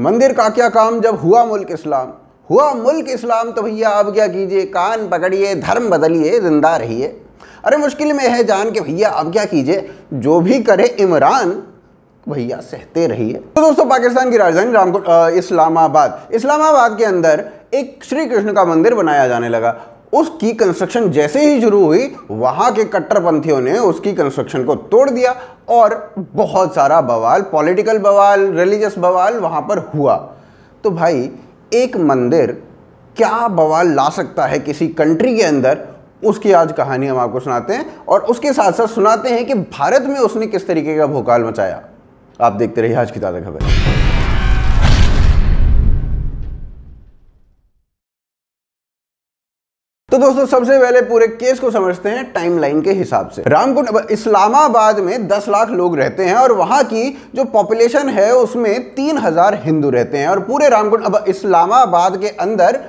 मंदिर का क्या काम? जब हुआ मुल्क इस्लाम, हुआ मुल्क इस्लाम तो भैया अब क्या कीजिए, कान पकड़िए, धर्म बदलिए, ज़िंदा रहिए। अरे मुश्किल में है जान के भैया अब क्या कीजिए, जो भी करे इमरान, भैया सहते रहिए। तो दोस्तों, पाकिस्तान की राजधानी रामकोट इस्लामाबाद। इस्लामाबाद के अंदर एक श्री कृष्ण का मंदिर बनाया जाने लगा। उसकी कंस्ट्रक्शन जैसे ही शुरू हुई, वहाँ के कट्टरपंथियों ने उसकी कंस्ट्रक्शन को तोड़ दिया और बहुत सारा बवाल पॉलिटिकल बवाल रिलीजियस बवाल वहाँ पर हुआ। तो भाई, एक मंदिर क्या बवाल ला सकता है किसी कंट्री के अंदर? उसकी आज कहानी हम आपको सुनाते हैं और उसके साथ साथ सुनाते हैं कि भारत में उसने किस तरीके का भोकाल मचाया। आप देखते रहिए आज की ताज़ा खबर। तो दोस्तों, सबसे पहले पूरे केस को समझते हैं टाइमलाइन के हिसाब से। रामकुंड इस्लामाबाद में 10 लाख लोग रहते हैं और वहाँ की जो पॉपुलेशन है, उसमें 3000 हिंदू रहते हैं। और पूरे रामकुंड इस्लामाबाद के अंदर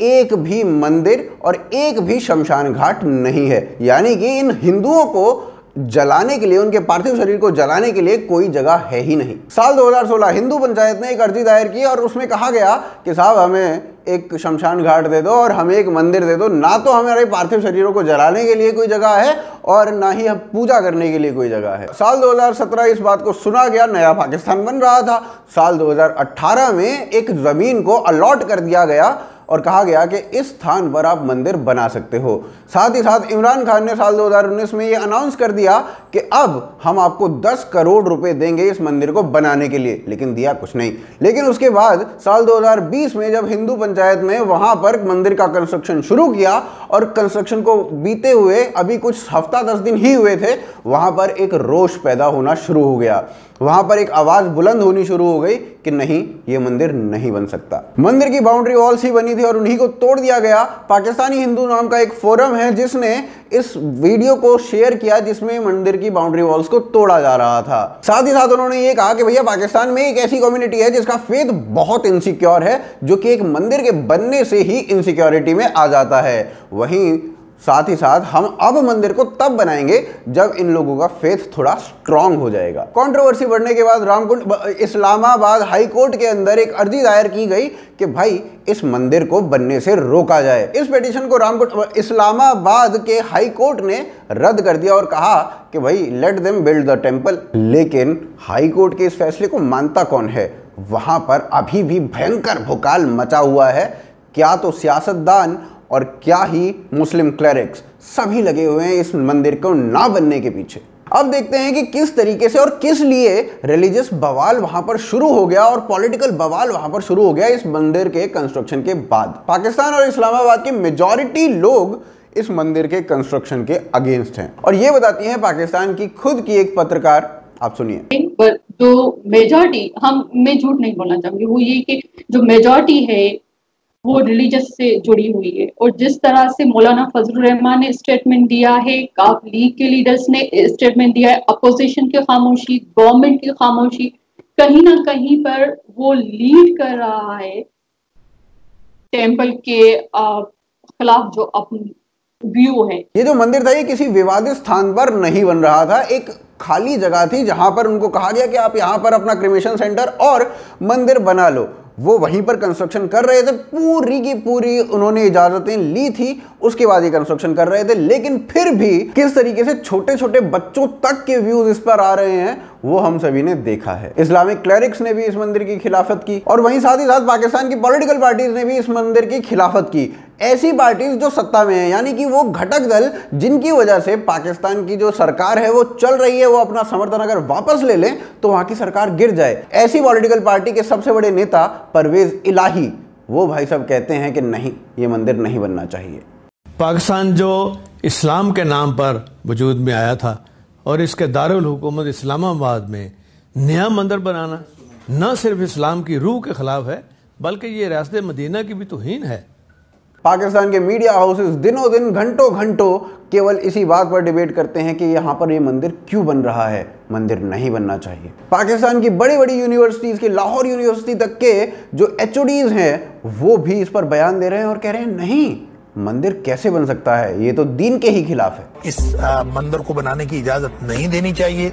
एक भी मंदिर और एक भी शमशान घाट नहीं है। यानी कि इन हिंदुओं को जलाने के लिए, उनके पार्थिव शरीर को जलाने के लिए कोई जगह है ही नहीं। साल 2016 हिंदू पंचायत ने एक अर्जी दायर की और उसमें कहा गया कि साहब, हमें एक शमशान घाट दे दो और हमें एक मंदिर दे दो। ना तो हमारे पार्थिव शरीरों को जलाने के लिए कोई जगह है और ना ही हम पूजा करने के लिए कोई जगह है। साल 2017 इस बात को सुना गया, नया पाकिस्तान बन रहा था। साल 2018 में एक ज़मीन को अलॉट कर दिया गया और कहा गया कि इस स्थान पर आप मंदिर बना सकते हो। साथ ही साथ इमरान खान ने साल 2019 में ये अनाउंस कर दिया कि अब हम आपको 10 करोड़ रुपए देंगे इस मंदिर को बनाने के लिए, लेकिन दिया कुछ नहीं। लेकिन उसके बाद साल 2020 में जब हिंदू पंचायत ने वहाँ पर मंदिर का कंस्ट्रक्शन शुरू किया और कंस्ट्रक्शन को बीते हुए अभी कुछ हफ़्ता दस दिन ही हुए थे, वहाँ पर एक रोष पैदा होना शुरू हो गया। वहाँ पर एक आवाज़ बुलंद होनी शुरू हो गई कि नहीं, ये मंदिर नहीं बन सकता। मंदिर की बाउंड्री वॉल्स ही बनी थी और उन्हीं को तोड़ दिया गया। पाकिस्तानी हिंदू नाम का एक फोरम है जिसने इस वीडियो को शेयर किया जिसमें मंदिर की बाउंड्री वॉल्स को तोड़ा जा रहा था। साथ ही साथ उन्होंने ये कहा कि भैया, पाकिस्तान में एक ऐसी कम्युनिटी है जिसका फेथ बहुत इनसिक्योर है, जो कि एक मंदिर के बनने से ही इनसिक्योरिटी में आ जाता है। वहीं साथ ही साथ हम अब मंदिर को तब बनाएँगे जब इन लोगों का फेथ थोड़ा स्ट्रांग हो जाएगा। कंट्रोवर्सी बढ़ने के बाद रामकुंड इस्लामाबाद हाई कोर्ट के अंदर एक अर्जी दायर की गई कि भाई, इस मंदिर को बनने से रोका जाए। इस पिटीशन को रामकुंड इस्लामाबाद के हाई कोर्ट ने रद्द कर दिया और कहा कि भाई let them build the temple लेकिन हाई कोर्ट के इस फैसले को मानता कौन है? वहाँ पर अभी भी भयंकर भोकाल मचा हुआ है। क्या तो सियासतदान और क्या ही मुस्लिम क्लरिक्स सभी लगे हुए हैं इस मंदिर को ना बनने के पीछे। अब देखते हैं कि किस तरीके से और किस लिए रिलीजियस बवाल वहाँ पर शुरू हो गया और पॉलिटिकल बवाल वहाँ पर शुरू हो गया इस मंदिर के कंस्ट्रक्शन के बाद। पाकिस्तान और इस्लामाबाद के मेजॉरिटी लोग इस मंदिर के कंस्ट्रक्शन के अगेंस्ट हैं। और ये बताती हैं पाकिस्तान की खुद की एक पत्रकार, आप सुनिए। जो मेजॉरिटी हम मैं झूठ नहीं बोलना चाहूँगी, वो ये कि जो मेजॉरिटी है वो रिलीजियस से जुड़ी हुई है। और जिस तरह से मौलाना फजल रहमान ने स्टेटमेंट दिया है काफ लीग के लीडर्स ने स्टेटमेंट दिया है अपोजिशन की खामोशी गवर्नमेंट की खामोशी, कहीं ना कहीं पर वो लीड कर रहा है टेंपल के खिलाफ जो अपनी व्यू है। ये जो मंदिर था, ये किसी विवादित स्थान पर नहीं बन रहा था। एक खाली जगह थी जहाँ पर उनको कहा गया कि आप यहाँ पर अपना क्रिमेशन सेंटर और मंदिर बना लो। वो वहीं पर कंस्ट्रक्शन कर रहे थे। पूरी की पूरी उन्होंने इजाजतें ली थी, उसके बाद ये कंस्ट्रक्शन कर रहे थे। लेकिन फिर भी किस तरीके से छोटे छोटे बच्चों तक के व्यूज़ इस पर आ रहे हैं, वो हम सभी ने देखा है। इस्लामिक क्लरिक्स ने भी इस मंदिर की खिलाफत की और वहीं साथ ही साथ पाकिस्तान की पॉलिटिकल पार्टीज़ ने भी इस मंदिर की खिलाफत की। ऐसी पार्टीज़ जो सत्ता में है, यानी कि वो घटक दल जिनकी वजह से पाकिस्तान की जो सरकार है, वो चल रही है, वो अपना समर्थन अगर वापस ले लें तो वहाँ की सरकार गिर जाए। ऐसी पॉलिटिकल पार्टी के सबसे बड़े नेता परवेज इलाही, वो भाई साहब कहते हैं कि नहीं, ये मंदिर नहीं बनना चाहिए। पाकिस्तान जो इस्लाम के नाम पर वजूद में आया था और इसके दारुल हुकूमत इस्लामाबाद में नया मंदिर बनाना, न सिर्फ़ इस्लाम की रूह के खिलाफ है, बल्कि ये रियासत मदीना की भी तोहन है। पाकिस्तान के मीडिया हाउसेस दिनों दिन घंटों घंटों केवल इसी बात पर डिबेट करते हैं कि यहाँ पर ये मंदिर क्यों बन रहा है? मंदिर नहीं बनना चाहिए। पाकिस्तान की बड़ी बड़ी यूनिवर्सिटीज़ की लाहौर यूनिवर्सिटी तक के जो एच हैं वो भी इस पर बयान दे रहे हैं और कह रहे हैं नहीं मंदिर कैसे बन सकता है? ये तो दीन के ही खिलाफ है। इस आ, मंदिर को बनाने की इजाज़त नहीं देनी चाहिए।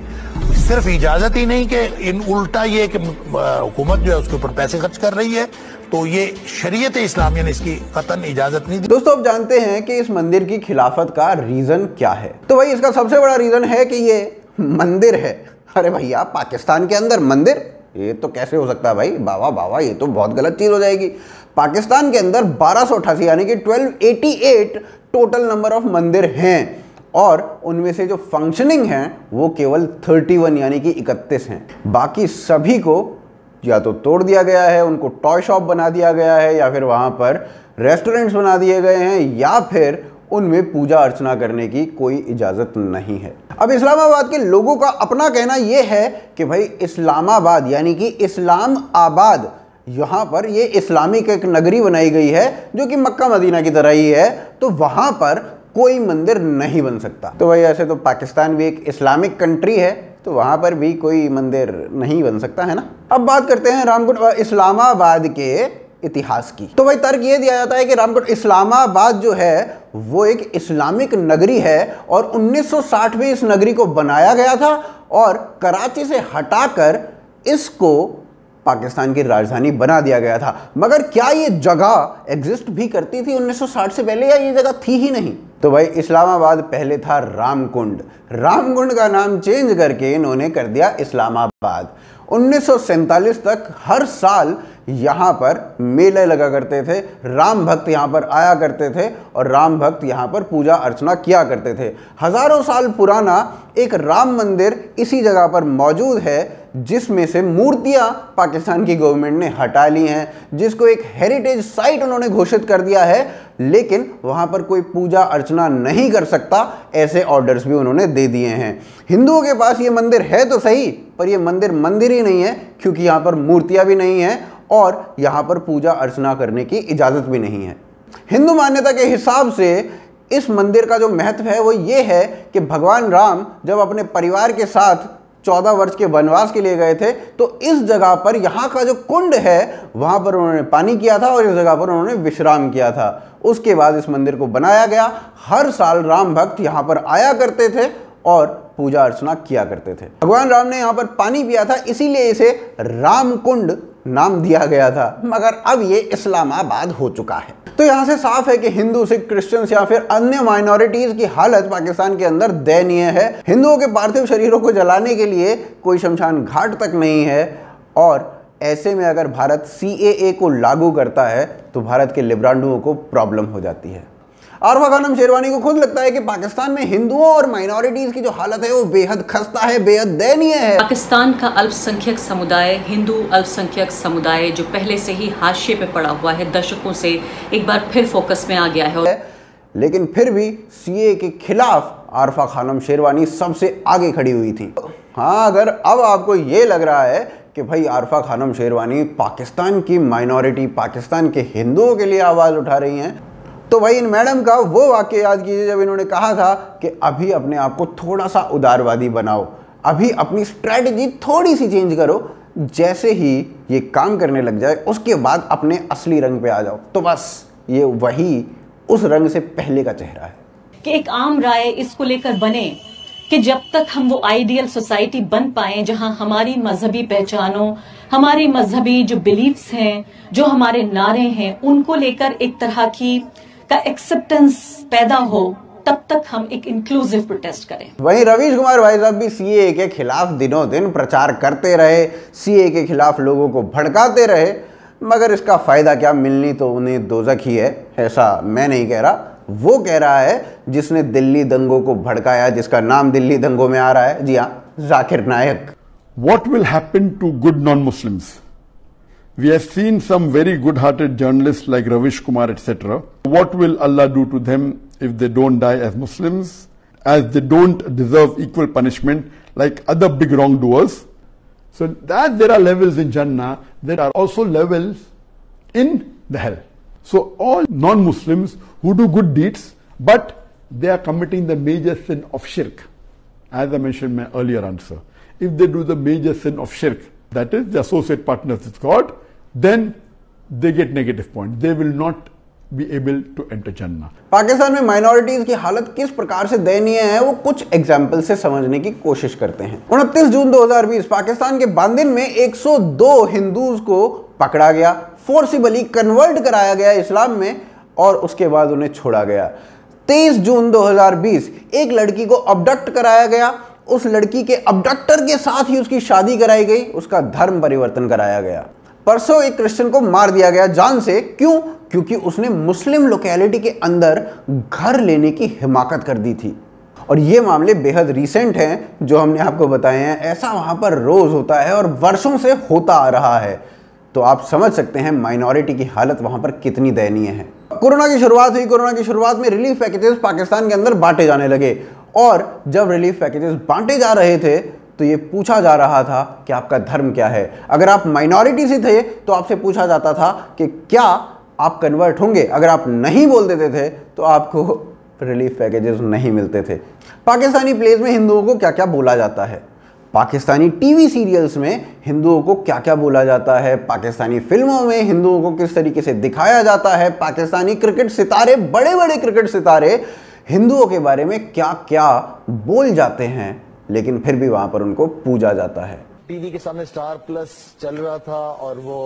सिर्फ़ इजाज़त ही नहीं कि इन उल्टा ये कि हुकूमत जो है उसके ऊपर पैसे खर्च कर रही है। तो ये शरीयत इस्लामिया ने इसकी कतन इजाज़त नहीं दी। दोस्तों अब जानते हैं कि इस मंदिर की खिलाफत का रीजन क्या है? तो भाई, इसका सबसे बड़ा रीजन है कि ये मंदिर है। अरे भैया, पाकिस्तान के अंदर मंदिर? ये तो कैसे हो सकता है भाई? बाबा बाबा, ये तो बहुत गलत चीज़ हो जाएगी। पाकिस्तान के अंदर बारह यानी कि 1288 टोटल नंबर ऑफ़ मंदिर हैं। और उनमें से जो फंक्शनिंग हैं, वो केवल 31 यानी कि 31 हैं। बाकी सभी को या तो तोड़ दिया गया है, उनको टॉय शॉप बना दिया गया है, या फिर वहाँ पर रेस्टोरेंट्स बना दिए गए हैं, या फिर उनमें पूजा अर्चना करने की कोई इजाज़त नहीं है। अब इस्लामाबाद के लोगों का अपना कहना यह है कि भाई इस्लामाबाद, यानी कि इस्लाम आबाद, यहाँ पर ये इस्लामिक एक नगरी बनाई गई है, जो कि मक्का मदीना की तरह ही है तो वहाँ पर कोई मंदिर नहीं बन सकता। तो भाई ऐसे तो पाकिस्तान भी एक इस्लामिक कंट्री है तो वहाँ पर भी कोई मंदिर नहीं बन सकता, है ना? अब बात करते हैं रामकुट इस्लामाबाद के इतिहास की। तो भाई तर्क ये दिया जाता है कि रामगढ़ इस्लामाबाद जो है, वो एक इस्लामिक नगरी है और 1960 में इस नगरी को बनाया गया था और कराची से हटाकर इसको पाकिस्तान की राजधानी बना दिया गया था। मगर क्या ये जगह एग्जिस्ट भी करती थी 1960 से पहले या ये जगह थी ही नहीं? तो भाई, इस्लामाबाद पहले था रामकुंड। रामकुंड का नाम चेंज करके इन्होंने कर दिया इस्लामाबाद। उन्नीस सौ सैंतालीस तक हर साल यहाँ पर मेले लगा करते थे, राम भक्त यहाँ पर आया करते थे और राम भक्त यहाँ पर पूजा अर्चना किया करते थे। हज़ारों साल पुराना एक राम मंदिर इसी जगह पर मौजूद है, जिसमें से मूर्तियाँ पाकिस्तान की गवर्नमेंट ने हटा ली हैं, जिसको एक हेरिटेज साइट उन्होंने घोषित कर दिया है, लेकिन वहाँ पर कोई पूजा अर्चना नहीं कर सकता, ऐसे ऑर्डर्स भी उन्होंने दे दिए हैं। हिंदुओं के पास ये मंदिर है तो सही, पर ये मंदिर मंदिर ही नहीं है, क्योंकि यहाँ पर मूर्तियाँ भी नहीं हैं और यहाँ पर पूजा अर्चना करने की इजाज़त भी नहीं है। हिंदू मान्यता के हिसाब से इस मंदिर का जो महत्व है वो ये है कि भगवान राम जब अपने परिवार के साथ चौदह वर्ष के वनवास के लिए गए थे तो इस जगह पर यहाँ का जो कुंड है, वहाँ पर उन्होंने पानी किया था और इस जगह पर उन्होंने विश्राम किया था। उसके बाद इस मंदिर को बनाया गया। हर साल राम भक्त यहाँ पर आया करते थे और पूजा अर्चना किया करते थे। भगवान राम ने यहाँ पर पानी पिया था, इसीलिए इसे राम कुंड नाम दिया गया था, मगर अब ये इस्लामाबाद हो चुका है। तो यहाँ से साफ़ है कि हिंदू, सिख, क्रिश्चियंस या फिर अन्य माइनॉरिटीज की हालत पाकिस्तान के अंदर दयनीय है। हिंदुओं के पार्थिव शरीरों को जलाने के लिए कोई शमशान घाट तक नहीं है, और ऐसे में अगर भारत सी को लागू करता है तो भारत के लिब्रांडुओं को प्रॉब्लम हो जाती है। आरफा खानम शेरवानी को खुद लगता है कि पाकिस्तान में हिंदुओं और माइनॉरिटीज की जो हालत है वो बेहद खस्ता है बेहद दयनीय है। पाकिस्तान का अल्पसंख्यक समुदाय हिंदू अल्पसंख्यक समुदाय जो पहले से ही हाशिए पे पड़ा हुआ है दशकों से एक बार फिर फोकस में आ गया है। लेकिन फिर भी सीए के खिलाफ आरफा खानम शेरवानी सबसे आगे खड़ी हुई थी। हाँ अगर अब आपको ये लग रहा है कि भाई आरफा खानम शेरवानी पाकिस्तान की माइनॉरिटी पाकिस्तान के हिंदुओं के लिए आवाज़ उठा रही हैं तो भाई इन मैडम का वो वाक्य याद कीजिए जब इन्होंने कहा था कि अभी अपने आप को थोड़ा सा उदारवादी बनाओ, अभी अपनी स्ट्रैटेजी थोड़ी सी चेंज करो, जैसे ही ये काम करने लग जाए, उसके बाद अपने असली रंग पे आ जाओ। तो बस, ये वही उस रंग से पहले का चेहरा है। कि एक आम राय इसको लेकर बने कि जब तक हम वो आइडियल सोसाइटी बन पाए, जहाँ हमारी मजहबी पहचानों, हमारी मजहबी जो बिलीफ्स हैं, जो हमारे नारे हैं, उनको लेकर एक तरह की का एक्सेप्टेंस पैदा हो तब तक हम एक इंक्लूसिव प्रोटेस्ट करें। वहीं रवीश कुमार भाई साहब भी सीए के खिलाफ दिनों दिन प्रचार करते रहे सीए के खिलाफ लोगों को भड़काते रहे मगर इसका फ़ायदा क्या मिलनी तो उन्हें दोजक ही है ऐसा मैं नहीं कह रहा। वो कह रहा है जिसने दिल्ली दंगों को भड़काया जिसका नाम दिल्ली दंगों में आ रहा है जी हाँ Zakir Naik. What will happen to good non Muslims We have seen some very good-hearted journalists like Ravish Kumar, etc. What will Allah do to them if they don't die as Muslims, as they don't deserve equal punishment like other big wrongdoers? So that there are levels in Jannah, there are also levels in the hell. So all non-Muslims who do good deeds, but they are committing the major sin of shirk, as I mentioned in my earlier answer. If they do the major sin of shirk, that is, the associate partners with God, then they get negative point. They will not be able to enter Jannah. Pakistan में minorities की हालत किस प्रकार से दयनीय है, वो कुछ एग्ज़ाम्पल से समझने की कोशिश करते हैं। 29 जून 2020 पाकिस्तान के बांदिन में 102 हिंदूज को पकड़ा गया। फोर्सिबली कन्वर्ट कराया गया इस्लाम में और उसके बाद उन्हें छोड़ा गया। 23 जून 2020 एक लड़की को अबडक्ट कराया गया। उस लड़की के अबडक्टर के साथ ही उसकी शादी कराई गई। उसका धर्म परिवर्तन कराया गया। परसों एक क्रिश्चियन को मार दिया गया जान से। क्यों? क्योंकि उसने मुस्लिम लोकेलिटी के अंदर घर लेने की हिमाकत कर दी थी। और ये मामले बेहद रीसेंट हैं, जो हमने आपको बताए हैं। ऐसा वहाँ पर रोज होता है और वर्षों से होता आ रहा है। तो आप समझ सकते हैं माइनॉरिटी की हालत वहाँ पर कितनी दयनीय है। कोरोना की शुरुआत हुई। कोरोना की शुरुआत में रिलीफ पैकेजेस पाकिस्तान के अंदर बांटे जाने लगे। और जब रिलीफ पैकेजेस बांटे जा रहे थे तो ये पूछा जा रहा था कि आपका धर्म क्या है। अगर आप माइनॉरिटी से थे तो आपसे पूछा जाता था कि क्या आप कन्वर्ट होंगे? अगर आप नहीं बोल देते थे तो आपको रिलीफ पैकेजेस नहीं मिलते थे। पाकिस्तानी प्लेस में हिंदुओं को क्या क्या बोला जाता है? पाकिस्तानी टीवी सीरियल्स में हिंदुओं को क्या क्या बोला जाता है? पाकिस्तानी फ़िल्मों में हिंदुओं को किस तरीके से दिखाया जाता है? पाकिस्तानी क्रिकेट सितारे बड़े बड़े क्रिकेट सितारे हिंदुओं के बारे में क्या क्या बोल जाते हैं? लेकिन फिर भी वहाँ पर उनको पूजा जाता है। टीवी के सामने स्टार प्लस चल रहा था और वो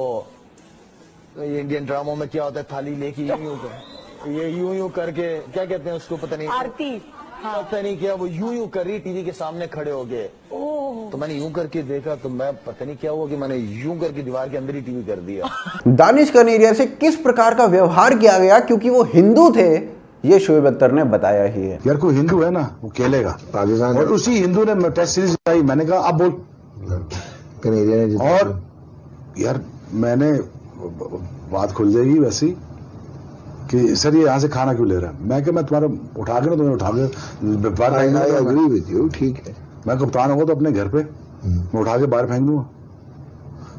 ये इंडियन ड्रामों में क्या होता है थाली लेके यूँ यूँ कर ये यूँ यूँ करके क्या कहते हैं उसको पता नहीं। आरती। हाँ। पता नहीं क्या वो यूँ यूँ कर रही टीवी के सामने खड़े हो गए। तो मैंने यूँ करके देखा तो मैं पता नहीं क्या हुआ कि मैंने यूँ करके दीवार के अंदर ही टीवी कर दिया। दानिश कनेरिया से किस प्रकार का व्यवहार किया गया क्योंकि वो हिंदू थे ये शोएब अख्तर ने बताया ही है। यार कोई हिंदू है ना वो खेलेगा। पाकिस्तान और उसी हिंदू ने टेस्ट सीरीज़ आई मैंने कहा अब बोल। कनेरिया ने और यार मैंने बात खुल जाएगी वैसी कि सर ये यहाँ से खाना क्यों ले रहा है? मैं क्या मैं तुम्हारा उठा के ना तुम्हें उठा के बाहर फेंक I दूँगा agree with you, ठीक है। मैं कप्तान होगा तो अपने घर पे। मैं उठा के बाहर फेंक दूँगा।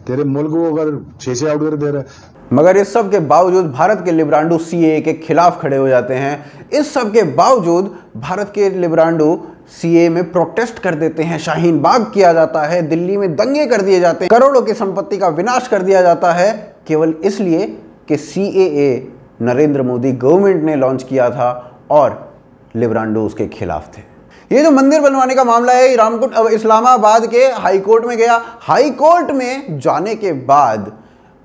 तेरे मुल्क को अगर छह छह आउट कर दे रहा है मगर इस सब के बावजूद भारत के लिब्रांडो सीए के खिलाफ खड़े हो जाते हैं। इस सब के बावजूद भारत के लिब्रांडो सीए में प्रोटेस्ट कर देते हैं। शाहीन बाग किया जाता है, दिल्ली में दंगे कर दिए जाते हैं। करोड़ों की संपत्ति का विनाश कर दिया जाता है। केवल इसलिए कि सीएए नरेंद्र मोदी गवर्नमेंट ने लॉन्च किया था और लिब्रांडो उसके खिलाफ थे। ये जो मंदिर बनवाने का मामला है इस्लामाबाद के हाईकोर्ट में गया। हाईकोर्ट में जाने के बाद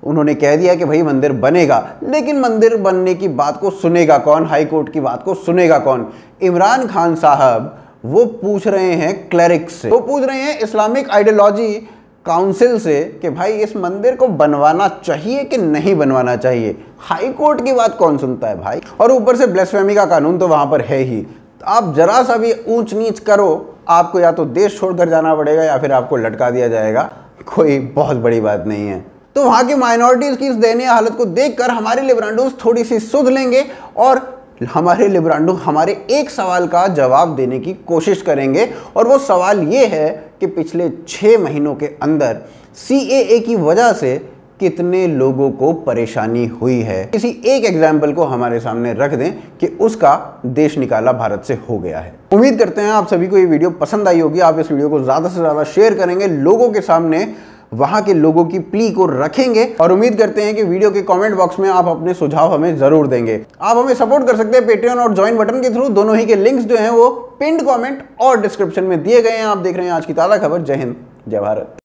उन्होंने कह दिया कि भाई मंदिर बनेगा, लेकिन मंदिर बनने की बात को सुनेगा कौन? हाई कोर्ट की बात को सुनेगा कौन? इमरान खान साहब, वो पूछ रहे हैं क्लरिक्स से। वो पूछ रहे हैं इस्लामिक आइडियोलॉजी काउंसिल से कि भाई इस मंदिर को बनवाना चाहिए कि नहीं बनवाना चाहिए? हाई कोर्ट की बात कौन सुनता है भाई? और ऊपर से ब्लेसफेमी का कानून तो वहाँ पर है ही। आप जरा सा भी ऊंच नीच करो, आपको या तो देश छोड़कर जाना पड़ेगा या फिर आपको लटका दिया जाएगा। कोई बहुत बड़ी बात नहीं है। तो वहाँ की माइनॉरिटीज की इस दयनीय हालत को देखकर हमारे लिब्रांडोज थोड़ी सी सुध लेंगे और हमारे लिब्रांडो हमारे एक सवाल का जवाब देने की कोशिश करेंगे। और वो सवाल ये है कि पिछले छः महीनों के अंदर सीएए की वजह से कितने लोगों को परेशानी हुई है? किसी एक एग्ज़ाम्पल को हमारे सामने रख दें कि उसका देश निकाला भारत से हो गया है। उम्मीद करते हैं आप सभी को ये वीडियो पसंद आई होगी। आप इस वीडियो को ज़्यादा से ज़्यादा शेयर करेंगे। लोगों के सामने वहाँ के लोगों की प्ली को रखेंगे और उम्मीद करते हैं कि वीडियो के कमेंट बॉक्स में आप अपने सुझाव हमें ज़रूर देंगे। आप हमें सपोर्ट कर सकते हैं पेटीएम और ज्वाइन बटन के थ्रू दोनों ही के लिंक्स जो हैं वो पिंड कमेंट और डिस्क्रिप्शन में दिए गए हैं। आप देख रहे हैं आज की ताज़ा खबर। जय हिंद, जय भारत।